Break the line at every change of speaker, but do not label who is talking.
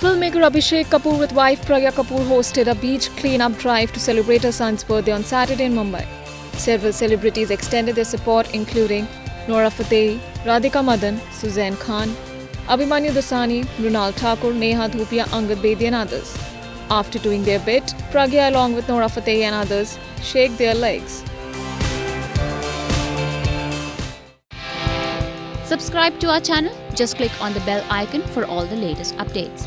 Filmmaker Abhishek Kapoor with wife Pragya Kapoor hosted a beach cleanup drive to celebrate her son's birthday on Saturday in Mumbai. Several celebrities extended their support, including Nora Fatehi, Radhika Madan, Sussanne Khan, Abhimanyu Dassani, Mrunal Thakur, Neha Dhupia, Angad Bedi, and others. After doing their bit, Pragya, along with Nora Fatehi and others, shake their legs.
Subscribe to our channel. Just click on the bell icon for all the latest updates.